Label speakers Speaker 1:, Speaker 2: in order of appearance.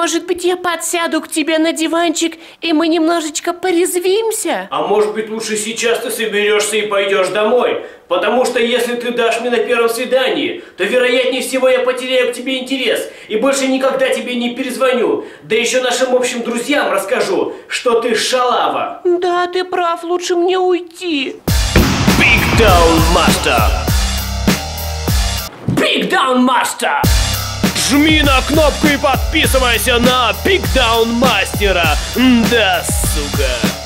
Speaker 1: Может быть, я подсяду к тебе на диванчик, и мы немножечко порезвимся?
Speaker 2: А может быть, лучше сейчас ты соберешься и пойдешь домой? Потому что если ты дашь мне на первом свидании, то вероятнее всего я потеряю к тебе интерес и больше никогда тебе не перезвоню. Да еще нашим общим друзьям расскажу, что ты шалава.
Speaker 1: Да, ты прав, лучше мне уйти.
Speaker 2: Big Down Master! Big Down Master! Жми на кнопку и подписывайся на Down Мастера. Да, сука.